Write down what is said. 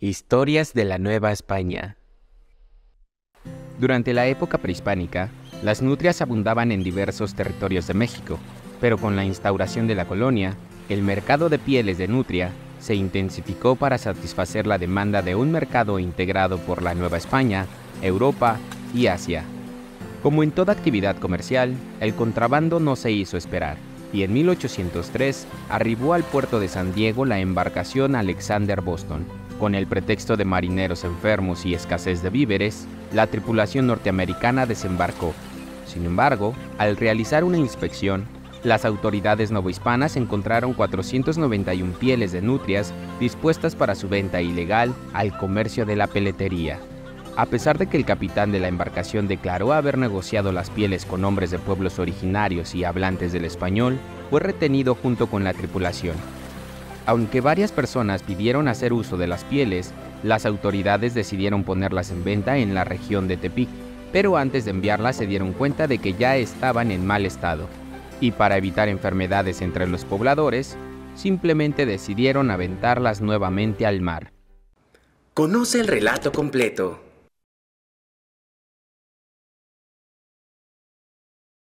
Historias de la Nueva España Durante la época prehispánica, las nutrias abundaban en diversos territorios de México, pero con la instauración de la colonia, el mercado de pieles de nutria se intensificó para satisfacer la demanda de un mercado integrado por la Nueva España, Europa y Asia. Como en toda actividad comercial, el contrabando no se hizo esperar, y en 1803 arribó al puerto de San Diego la embarcación Alexander Boston. Con el pretexto de marineros enfermos y escasez de víveres, la tripulación norteamericana desembarcó. Sin embargo, al realizar una inspección, las autoridades novohispanas encontraron 491 pieles de nutrias dispuestas para su venta ilegal al comercio de la peletería. A pesar de que el capitán de la embarcación declaró haber negociado las pieles con hombres de pueblos originarios y hablantes del español, fue retenido junto con la tripulación. Aunque varias personas pidieron hacer uso de las pieles, las autoridades decidieron ponerlas en venta en la región de Tepic, pero antes de enviarlas se dieron cuenta de que ya estaban en mal estado, y para evitar enfermedades entre los pobladores, simplemente decidieron aventarlas nuevamente al mar. Conoce el relato completo